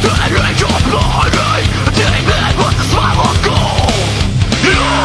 The image of my name Demon with a smile of gold yeah.